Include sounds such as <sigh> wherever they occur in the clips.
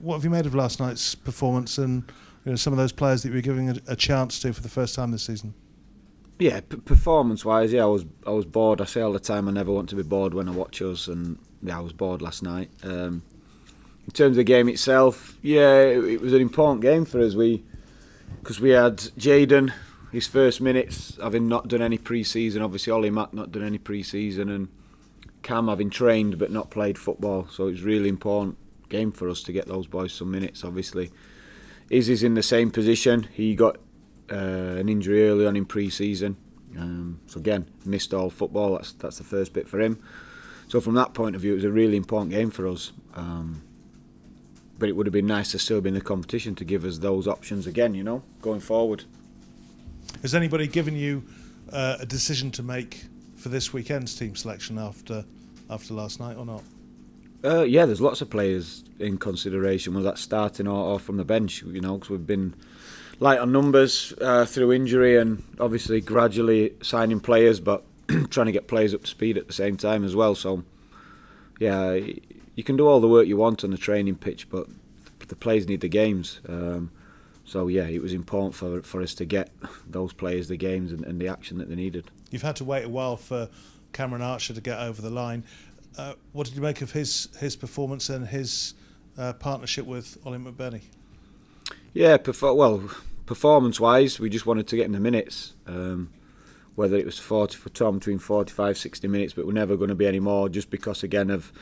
what have you made of last night's performance and you know, some of those players that you were giving a, a chance to for the first time this season? Yeah, p- performance-wise, yeah, I was I was bored. I say all the time, I never want to be bored when I watch us, and yeah, I was bored last night. Um, in terms of the game itself, yeah, it, it was an important game for us. We because we had Jayden his first minutes, having not done any pre-season. Obviously, Ollie Mack not done any pre-season, and Cam having trained but not played football. So it was really important game for us to get those boys some minutes. Obviously, Izzy's in the same position. He got uh, an injury early on in pre-season, um, so again missed all football. That's that's the first bit for him. So from that point of view, it was a really important game for us. Um, but it would have been nice to still be in the competition to give us those options again, you know, going forward. Has anybody given you uh, a decision to make for this weekend's team selection after after last night or not? Uh, yeah, there's lots of players in consideration, whether that's starting or, or from the bench. You know, because we've been light on numbers uh, through injury and obviously gradually signing players, but <clears throat> trying to get players up to speed at the same time as well. So, yeah, you can do all the work you want on the training pitch, but the players need the games. Um, so yeah, it was important for for us to get those players the games and, and, the action that they needed. You've had to wait a while for Cameron Archer to get over the line. Uh, what did you make of his his performance and his uh, partnership with Ollie McBurnie? Yeah, perfor- well, performance-wise, we just wanted to get in the minutes. Um, whether it was 40 for Tom between 45 60 minutes but we're never going to be any more just because again of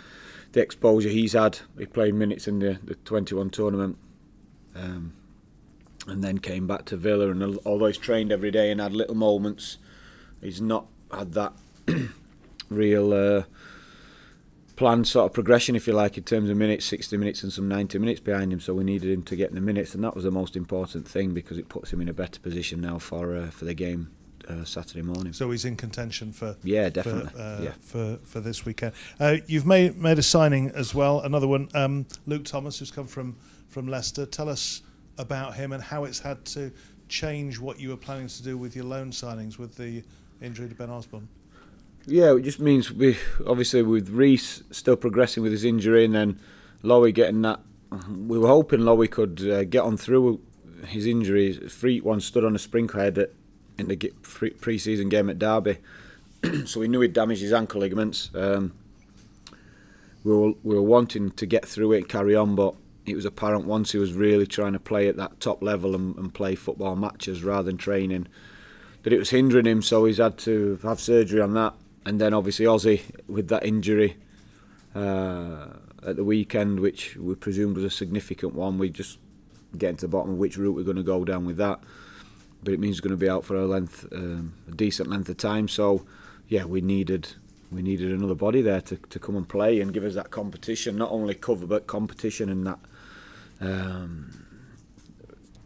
the exposure he's had he played minutes in the, the 21 tournament um, and then came back to Villa. And although he's trained every day and had little moments, he's not had that <clears throat> real uh, planned sort of progression, if you like, in terms of minutes, 60 minutes and some 90 minutes behind him. So we needed him to get in the minutes, and that was the most important thing because it puts him in a better position now for uh, for the game. Uh, Saturday morning. So he's in contention for yeah, definitely for, uh, yeah. for for this weekend. Uh, you've made made a signing as well, another one. Um, Luke Thomas, who's come from from Leicester. Tell us about him and how it's had to change what you were planning to do with your loan signings with the injury to Ben Osborn? Yeah, it just means we obviously with Rhys still progressing with his injury and then Lowy getting that. We were hoping Lowy could uh, get on through his injury. Free one stood on a sprinkler head in the pre-season game at Derby, <clears throat> so we knew he'd damaged his ankle ligaments. Um, we were we were wanting to get through it and carry on, but it was apparent once he was really trying to play at that top level and, and play football matches rather than training that it was hindering him so he's had to have surgery on that and then obviously Aussie with that injury uh, at the weekend which we presumed was a significant one. We just getting to the bottom of which route we're going to go down with that. But it means he's going to be out for a length um, a decent length of time. So yeah we needed we needed another body there to, to come and play and give us that competition not only cover but competition and that um,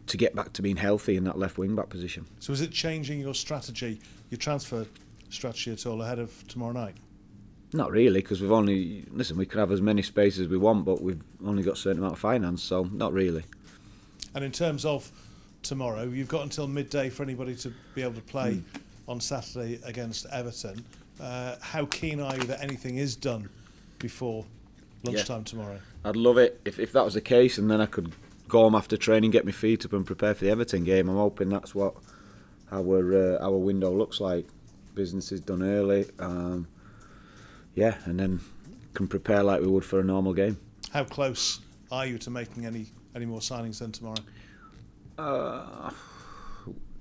to get back to being healthy in that left wing back position. So is it changing your strategy, your transfer strategy at all ahead of tomorrow night? Not really, because we've only listen. We can have as many spaces as we want, but we've only got a certain amount of finance, so not really. And in terms of tomorrow, you've got until midday for anybody to be able to play mm. on Saturday against Everton. Uh, how keen are you that anything is done before lunchtime yeah. tomorrow? I'd love it if, if that was the case, and then I could go home after training, get my feet up, and prepare for the Everton game. I'm hoping that's what our uh, our window looks like. Business is done early, um, yeah, and then can prepare like we would for a normal game. How close are you to making any any more signings then tomorrow? Uh,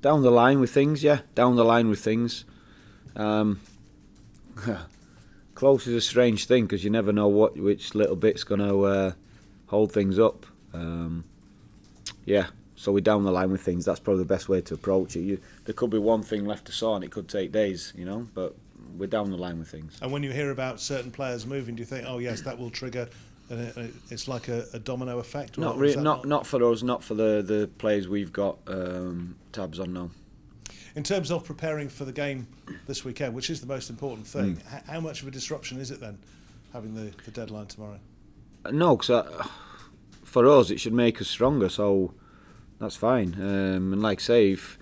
down the line with things, yeah. Down the line with things. Um, <laughs> close is a strange thing because you never know what which little bit's going to uh, hold things up. Um, yeah, so we're down the line with things. That's probably the best way to approach it. You, there could be one thing left to sort, and it could take days, you know. But we're down the line with things. And when you hear about certain players moving, do you think, oh yes, that will trigger? And it's like a, a domino effect. Not really. Not, not not for us. Not for the the players we've got um, tabs on now in terms of preparing for the game this weekend, which is the most important thing, mm. how much of a disruption is it then, having the, the deadline tomorrow? No, because uh, for us it should make us stronger, so that's fine. Um, and like I say, if,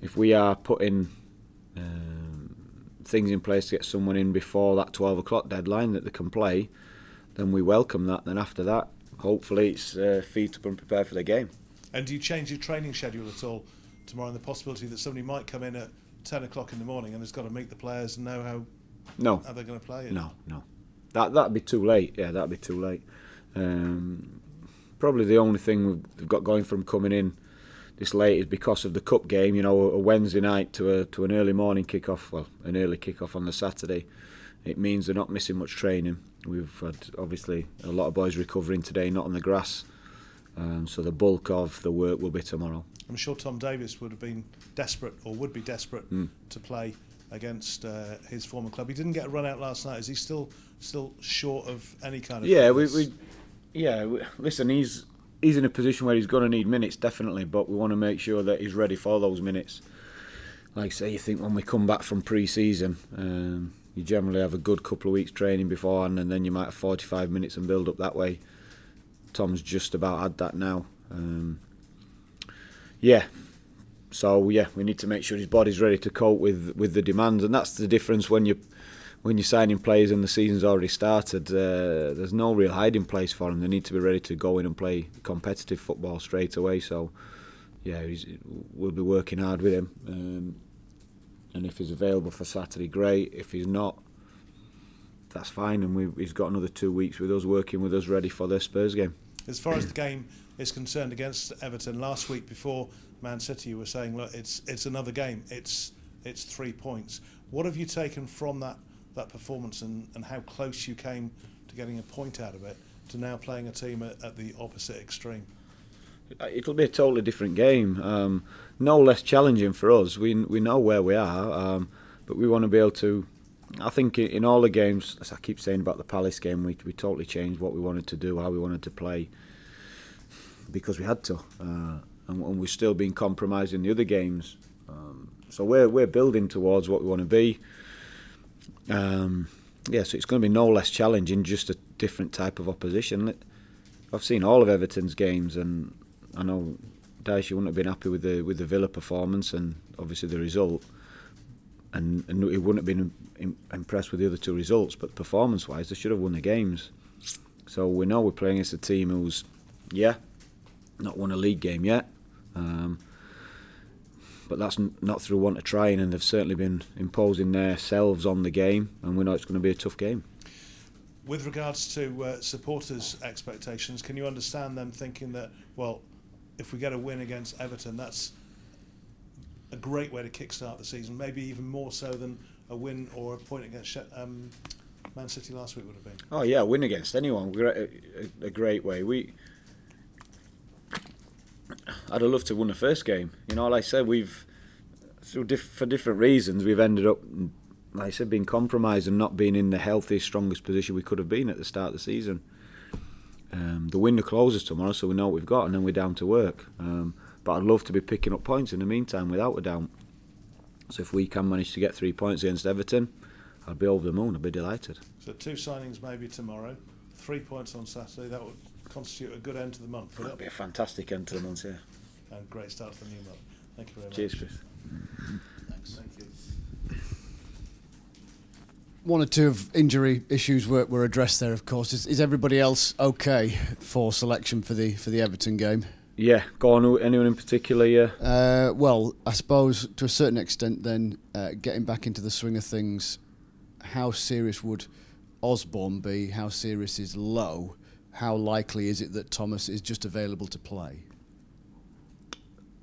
if we are putting um, things in place to get someone in before that 12 o'clock deadline that they can play, then we welcome that. Then after that, hopefully it's uh, feet up and prepared for the game. And do you change your training schedule at all tomorrow? And the possibility that somebody might come in at ten o'clock in the morning and has got to meet the players and know how no how they're going to play it. No, no, that that'd be too late. Yeah, that'd be too late. Um, probably the only thing we've got going from coming in this late is because of the cup game. You know, a Wednesday night to a to an early morning kick-off. Well, an early kick-off on the Saturday. It means they're not missing much training. We've had obviously a lot of boys recovering today, not on the grass. Um, so the bulk of the work will be tomorrow. I'm sure Tom Davies would have been desperate, or would be desperate, Mm. to play against uh, his former club. He didn't get a run out last night. Is he still still short of any kind of? Yeah, we, we yeah. Listen, he's he's in a position where he's going to need minutes definitely, but we want to make sure that he's ready for those minutes. Like say, you think when we come back from pre-season, um, you generally have a good couple of weeks training beforehand, and then you might have 45 minutes and build up that way. Tom's just about had that now. Um, yeah, so yeah, we need to make sure his body's ready to cope with with the demands, and that's the difference when you when you're signing players and the season's already started. Uh, there's no real hiding place for them. They need to be ready to go in and play competitive football straight away. So yeah, we'll be working hard with him. Um, and if he's available for Saturday, great. If he's not, that's fine. And we, he's got another two weeks with us, working with us, ready for the Spurs game. As far as the game is concerned against Everton last week before Man City, you were saying, look, it's it's another game. It's it's three points. What have you taken from that that performance and, and how close you came to getting a point out of it to now playing a team at, at the opposite extreme? It'll be a totally different game. Um, no less challenging for us. We we know where we are, um, but we want to be able to. I think in, in all the games, as I keep saying about the Palace game, we we totally changed what we wanted to do, how we wanted to play, because we had to, uh, and, and we've still been compromised in the other games. Um, so we're we're building towards what we want to be. Um, yeah, so it's going to be no less challenging, just a different type of opposition. I've seen all of Everton's games, and I know Dyche wouldn't have been happy with the with the Villa performance and obviously the result, and, and he wouldn't have been impressed with the other two results. But performance-wise, they should have won the games. So we know we're playing against a team who's, yeah, not won a league game yet. Um, but that's not through want of trying, and they've certainly been imposing themselves on the game, and we know it's going to be a tough game. With regards to uh, supporters' expectations, can you understand them thinking that, well, if we get a win against Everton, that's a great way to kickstart the season, maybe even more so than a win or a point against um, Man City last week would have been? Oh yeah, win against anyone, a great way. We, I'd have loved to have won the first game. You know, like I said, we've diff- for different reasons we've ended up, like I said, being compromised and not being in the healthiest, strongest position we could have been at the start of the season. Um, the window closes tomorrow, so we know what we've got, and then we're down to work. Um, but I'd love to be picking up points in the meantime, without a doubt. So if we can manage to get three points against Everton, I'd be over the moon. I'd be delighted. So two signings maybe tomorrow, three points on Saturday. That would constitute a good end to the month, would That'd be a fantastic end to the month, yeah. And great start to the new month. Thank you very much. Cheers, Chris. Thanks. Thank you. One or two of injury issues were, were addressed there. Of course, is, is everybody else okay for selection for the for the Everton game? Yeah, go on. Anyone in particular? Yeah. Uh, well, I suppose to a certain extent, then uh, getting back into the swing of things, how serious would Osborn be? How serious is Lowe? How likely is it that Thomas is just available to play?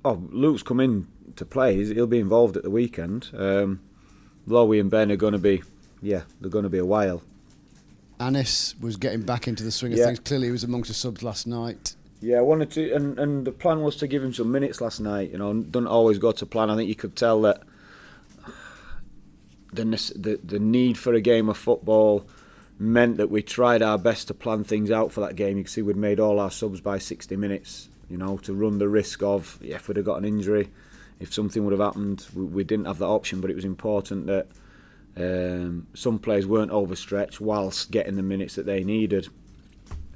Oh, Luke's come in to play. He'll be involved at the weekend. Um, Lowy and Ben are going to be, yeah, they're going to be a while. Anis was getting back into the swing of Yeah. things. Clearly, he was amongst the subs last night. Yeah, I wanted to, and, and the plan was to give him some minutes last night. You know, doesn't always go to plan. I think you could tell that the the the need for a game of football meant that we tried our best to plan things out for that game. You can see we'd made all our subs by 60 minutes. You know, to run the risk of if we'd have got an injury, if something would have happened, we, we didn't have that option. But it was important that um, some players weren't overstretched whilst getting the minutes that they needed.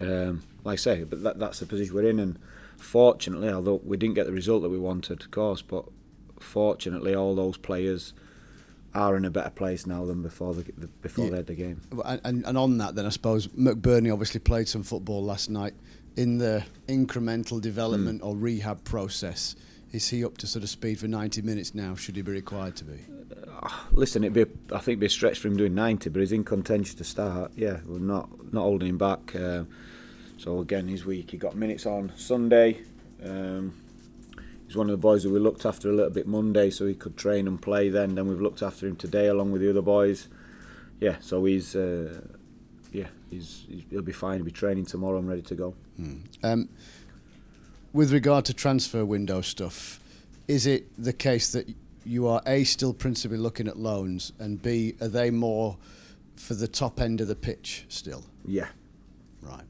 Um, like I say, but that, that's the position we're in, and fortunately, although we didn't get the result that we wanted, of course, but fortunately, all those players are in a better place now than before the, the before yeah. they had the game. And, and, and on that, then I suppose McBurney obviously played some football last night. In the incremental development mm. or rehab process, is he up to sort of speed for 90 minutes now? Should he be required to be? Uh, <sighs> listen, it'd be I think it'd be a stretch for him doing 90, but he's in contention to start. Yeah, we're not not holding him back. Uh, so again, his week he got minutes on Sunday. Um, he's one of the boys that we looked after a little bit Monday, so he could train and play. Then, then we've looked after him today along with the other boys. Yeah, so he's uh, yeah he's, he'll be fine. He'll be training tomorrow and ready to go. Hmm. Um, with regard to transfer window stuff, is it the case that you are a still principally looking at loans, and b are they more for the top end of the pitch still? Yeah. Right.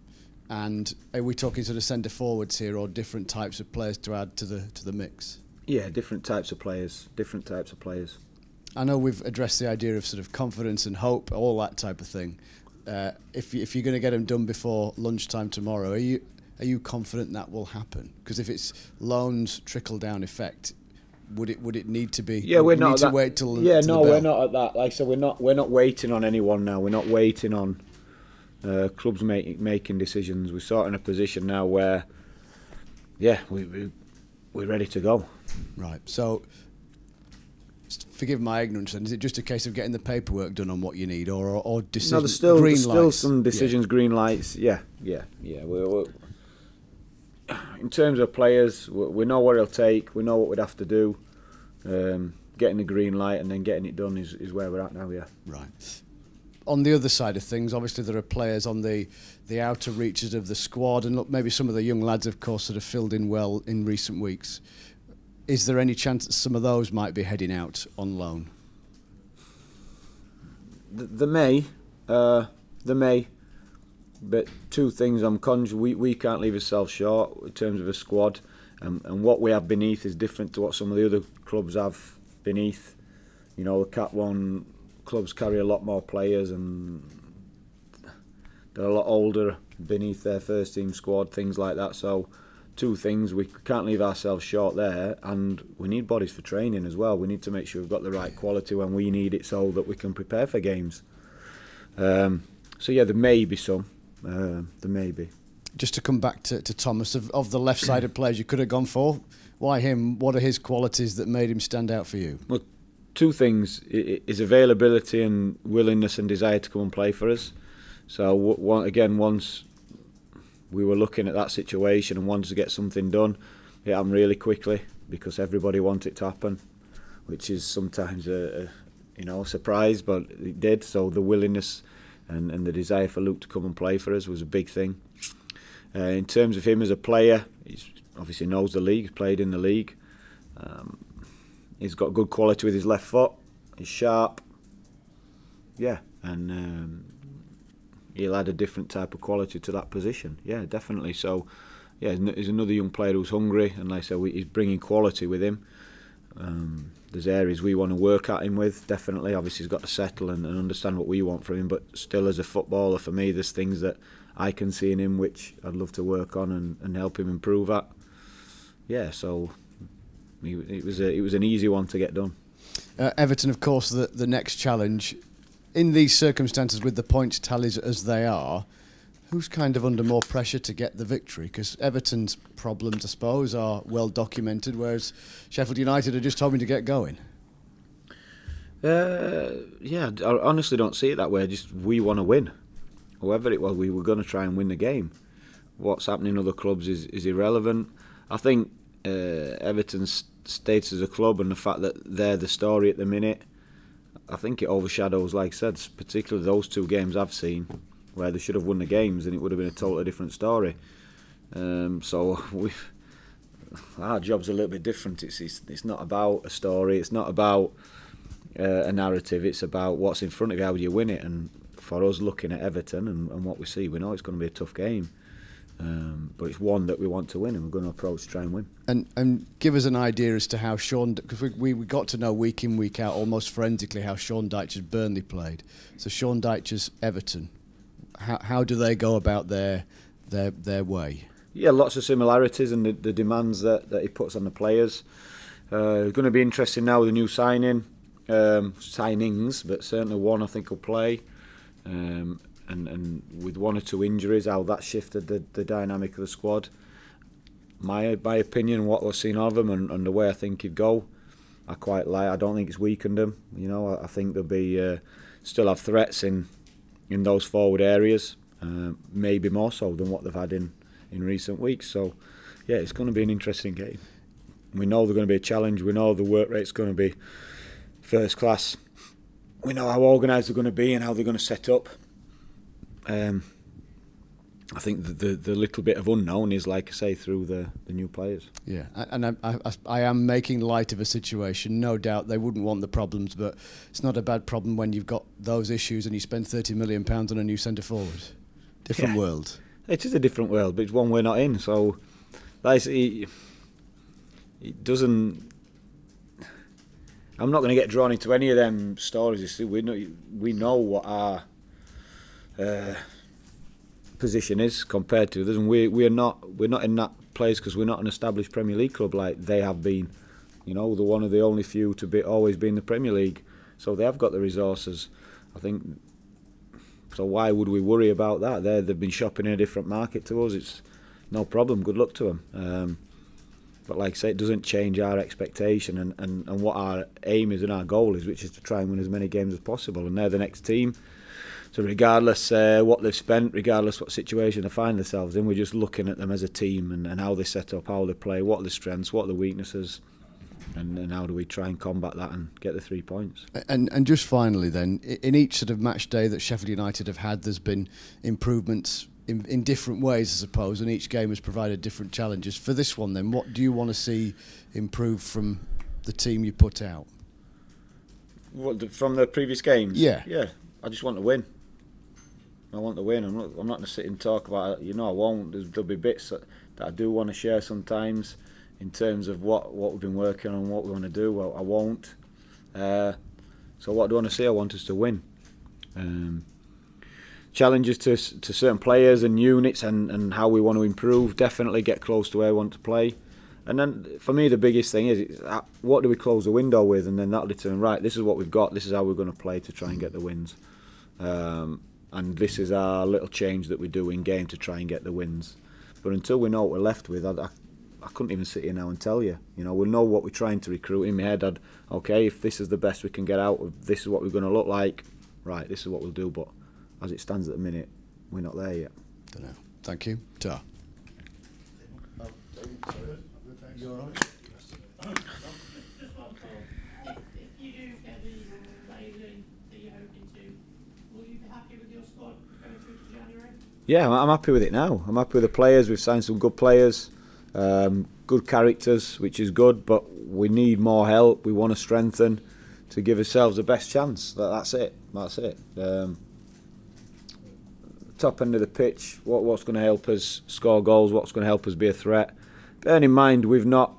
And are we talking sort of centre forwards here, or different types of players to add to the to the mix? Yeah, different types of players. Different types of players. I know we've addressed the idea of sort of confidence and hope, all that type of thing. Uh, if if you're going to get them done before lunchtime tomorrow, are you are you confident that will happen? Because if it's loans trickle down effect, would it would it need to be? Yeah, we're not. to wait till. Yeah, no, we're not at that. Like so, we're not we're not waiting on anyone now. We're not waiting on uh, clubs making making decisions. We're sort of in a position now where, yeah, we, we we're ready to go. Right. So, forgive my ignorance. And is it just a case of getting the paperwork done on what you need, or or, or decisions? No, there's still green there's still some decisions, yeah. green lights. Yeah, yeah, yeah. We're, we're, in terms of players, we know what it'll take. We know what we'd have to do. Um, getting the green light and then getting it done is, is where we're at now. Yeah. Right. On the other side of things, obviously there are players on the the outer reaches of the squad, and look, maybe some of the young lads, of course, that have filled in well in recent weeks. Is there any chance that some of those might be heading out on loan? The, may, uh, the may. But two things I'm conscious we, we can't leave ourselves short in terms of a squad, and, and what we have beneath is different to what some of the other clubs have beneath. You know, the Cat One clubs carry a lot more players and they're a lot older beneath their first team squad, things like that. So, two things we can't leave ourselves short there, and we need bodies for training as well. We need to make sure we've got the right quality when we need it, so that we can prepare for games. Um, so yeah, there may be some, uh, there may be. Just to come back to, to Thomas, of, of the left-sided players you could have gone for, why him? What are his qualities that made him stand out for you? Well, two things: is availability and willingness and desire to come and play for us. So again, once we were looking at that situation and wanted to get something done, it happened really quickly because everybody wanted it to happen, which is sometimes a, a you know a surprise, but it did. So the willingness and, and the desire for Luke to come and play for us was a big thing. Uh, in terms of him as a player, he obviously knows the league, played in the league. Um, he's got good quality with his left foot. He's sharp. Yeah, and um, he'll add a different type of quality to that position. Yeah, definitely. So, yeah, he's another young player who's hungry, and like I said, he's bringing quality with him. Um, there's areas we want to work at him with, definitely. Obviously, he's got to settle and, and, understand what we want from him, but still, as a footballer, for me, there's things that I can see in him which I'd love to work on and, and help him improve at. Yeah, so it was a, it was an easy one to get done. Uh, Everton, of course, the the next challenge. In these circumstances, with the points tallies as they are, who's kind of under more pressure to get the victory? Because Everton's problems, I suppose, are well documented, whereas Sheffield United are just hoping to get going. Uh, yeah, I honestly don't see it that way. Just we want to win, whoever it was. We were going to try and win the game. What's happening in other clubs is, is irrelevant. I think uh, Everton's status as a club and the fact that they're the story at the minute, I think it overshadows, like I said, particularly those two games I've seen where they should have won the games and it would have been a totally different story. Um, so <laughs> we our job's a little bit different. It's, it's it's not about a story. It's not about uh, a narrative. It's about what's in front of you. How do you win it? And for us, looking at Everton and, and what we see, we know it's going to be a tough game. Um, but it's one that we want to win, and we're going to approach to try and win. And and give us an idea as to how Sean, because we, we, we got to know week in week out almost forensically how Sean Dyche's Burnley played. So Sean Dyche's Everton, how, how do they go about their their their way? Yeah, lots of similarities and the, the demands that, that he puts on the players. Uh, it's going to be interesting now with the new signing um, signings, but certainly one I think will play. Um, and, and with one or two injuries, how that shifted the, the dynamic of the squad. My my opinion, what we've seen of them, and, and the way I think he'd go, I quite like. I don't think it's weakened them. You know, I, I think they'll be uh, still have threats in in those forward areas, uh, maybe more so than what they've had in in recent weeks. So, yeah, it's going to be an interesting game. We know they're going to be a challenge. We know the work rate's going to be first class. We know how organised they're going to be and how they're going to set up. Um, I think the, the, the little bit of unknown is, like I say, through the, the new players. Yeah, and I, I, I am making light of a situation. No doubt they wouldn't want the problems, but it's not a bad problem when you've got those issues and you spend thirty million pounds on a new centre forward. Different Yeah. world. It is a different world, but it's one we're not in. So, that's it, it doesn't. I'm not going to get drawn into any of them stories. We know we know what our uh, position is compared to others, and we we're not we're not in that place because we're not an established Premier League club like they have been. You know, they're one of the only few to be always be in the Premier League, so they have got the resources. I think so why would we worry about that? They they've been shopping in a different market to us. It's no problem. Good luck to them. Um, but like I say, it doesn't change our expectation and, and, and what our aim is and our goal is, which is to try and win as many games as possible. And they're the next team. So regardless uh, what they've spent, regardless what situation they find themselves in, we're just looking at them as a team and, and how they set up, how they play, what are the strengths, what are the weaknesses, and, and how do we try and combat that and get the three points. And and just finally, then, in each sort of match day that Sheffield United have had, there's been improvements in, in different ways, I suppose, and each game has provided different challenges. For this one, then, what do you want to see improve from the team you put out? What from the previous games? Yeah. yeah. I just want to win. I want to win. I'm not. I'm not going to sit and talk about it. You know, I won't. There's, there'll be bits that, that I do want to share sometimes, in terms of what what we've been working on, what we want to do. Well, I won't. Uh, so what do I want to say? I want us to win. Um, challenges to to certain players and units and, and how we want to improve. Definitely get close to where we want to play. And then for me, the biggest thing is uh, what do we close the window with, and then that'll determine. Right, this is what we've got. This is how we're going to play to try and get the wins. Um, and this is our little change that we do in game to try and get the wins. But until we know what we're left with, I, I, I couldn't even sit here now and tell you. You know, we'll know what we're trying to recruit. In my head, I'd okay if this is the best we can get out of. This is what we're going to look like. Right, this is what we'll do. But as it stands at the minute, we're not there yet. Don't know. Thank you. Ta. If, if you do get the players in that you're hoping to, will you be happy with your squad going through to January? Yeah, I'm- happy with it now. I'm happy with the players. We've signed some good players, um, good characters, which is good. But we need more help. We want to strengthen to give ourselves the best chance. That, that's it. That's it. Um, top end of the pitch. What, what's going to help us score goals? What's going to help us be a threat? Bearing in mind, we've not.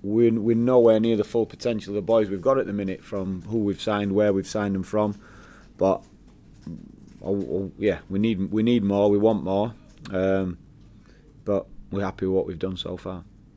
We're, we're nowhere near the full potential of the boys we've got at the minute from who we've signed, where we've signed them from. But oh, yeah, we need we need more. We want more, um, but we're happy with what we've done so far.